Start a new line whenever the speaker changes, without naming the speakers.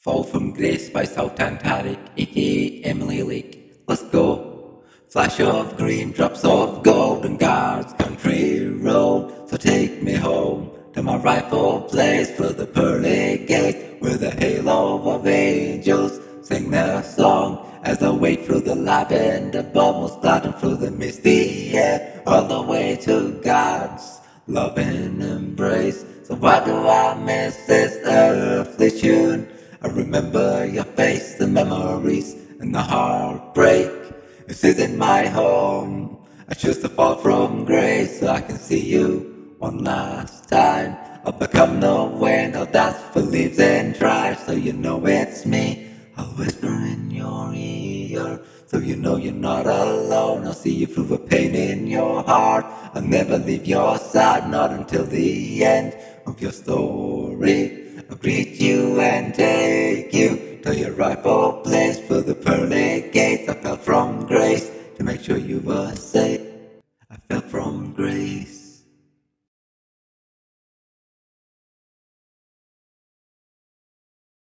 Fall from grace by Sultan Tariq, aka Emily Lake. Let's go. Flash of green, drops of gold, and guards country road. So take me home to my rightful place for the pearly gate, where the halo of angels sing their song as I wait through the lavender bubbles, gliding through the misty air, all the way to God's loving embrace. So why do I miss this earthly tune? I remember your face, the memories, and the heartbreak. This isn't my home. I choose to fall from grace so I can see you one last time. I'll become the wind, I'll dance for leaves and dry, so you know it's me. I'll whisper in your ear, so you know you're not alone. I'll see you through the pain in your heart. I'll never leave your side, not until the end of your story. I'll greet you and take ripe old place for the pearly gates. I fell from grace to make sure you were safe. I fell from grace.